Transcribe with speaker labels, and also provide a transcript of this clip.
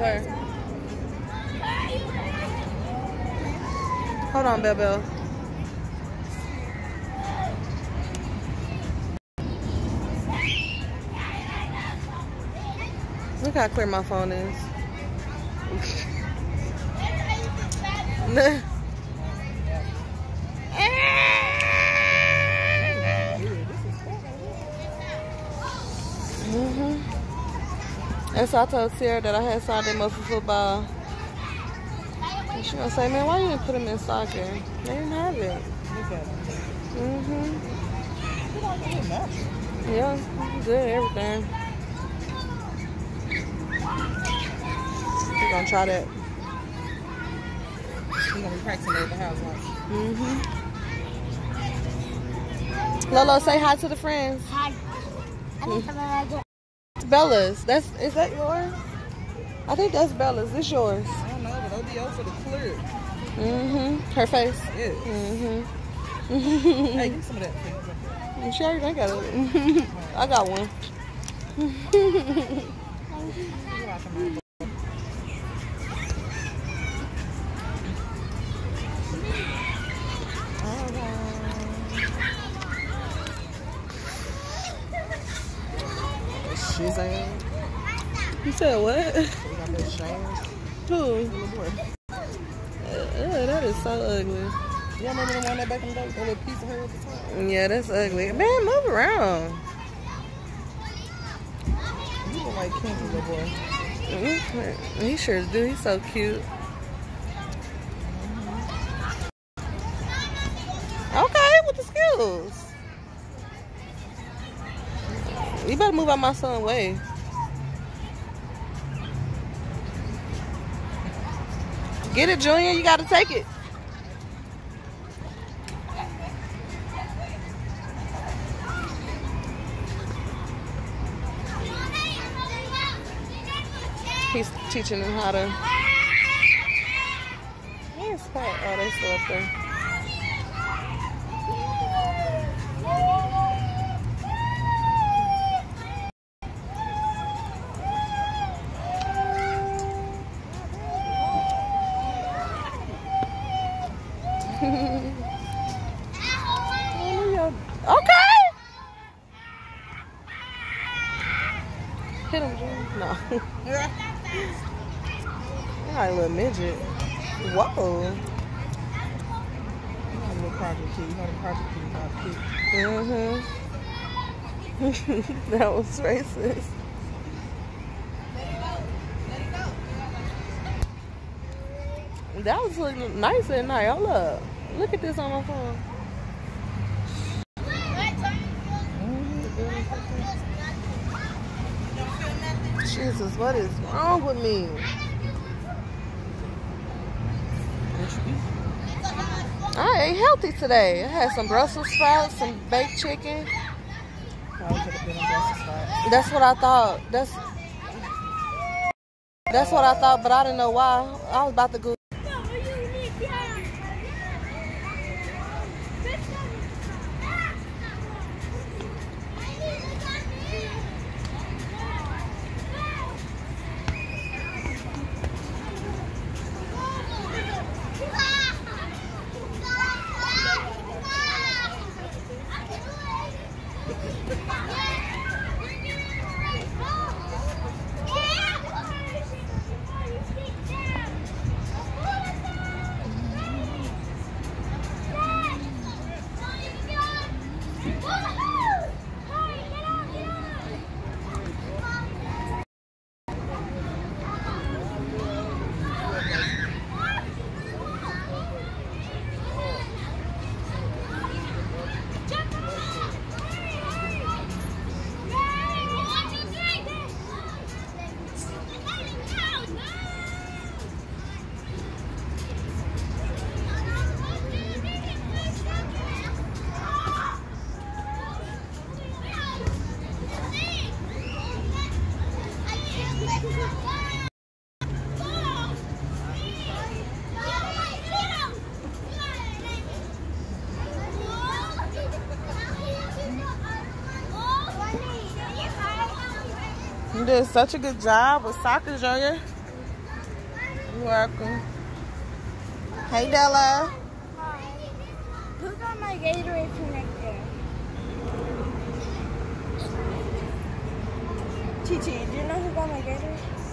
Speaker 1: Where? Hold on, Bell Bell. Look how clear my phone is. And so I told Sierra that I had signed him up for football. And she gonna say, man, why you didn't put him in soccer? They didn't have it. Mm-hmm. Yeah, good, everything. We're gonna try that.
Speaker 2: We're gonna be practicing at the house, right?
Speaker 1: Mm-hmm. Lolo, say hi to the friends.
Speaker 3: Hi.
Speaker 1: Bella's. That's is that yours? I think that's Bella's. This yours.
Speaker 2: I don't know, but ODO for the clear.
Speaker 1: Mm-hmm. Her face.
Speaker 2: Yeah.
Speaker 1: Mm-hmm.
Speaker 2: hey, give some of that.
Speaker 1: I got it. I got one.
Speaker 2: Shazam.
Speaker 1: You said what?
Speaker 2: We got that Shane.
Speaker 1: Who?
Speaker 2: Little.
Speaker 1: Uh, that is so ugly.
Speaker 2: You remember the one that back in the day? Little piece of her at the top?
Speaker 1: Yeah, that's ugly. Man, move around.
Speaker 2: You look like Kinky, little boy.
Speaker 1: Mm-hmm. He sure do. He's so cute. Okay, with the skills. You better move out my son's way. Get it, Junior. You gotta take it. He's teaching him how to. Pat? Oh, they still up there. okay. Hit him, Junior. No. You're not a little midget. Whoa.
Speaker 2: You know the little project kid. You know the project how to kick.
Speaker 1: Mm-hmm. that was racist. That was looking nice at night. Hold up. Look at this on my phone. Jesus, what is wrong with me? I ate healthy today. I had some Brussels sprouts, some baked chicken. That's what I thought. That's that's what I thought, but I didn't know why. I was about to go. Did such a good job with soccer, Junior. You're welcome. Hey, Della. Hi.
Speaker 3: Who got my Gatorade from next year. Chi Chi, do you know who got my Gatorade?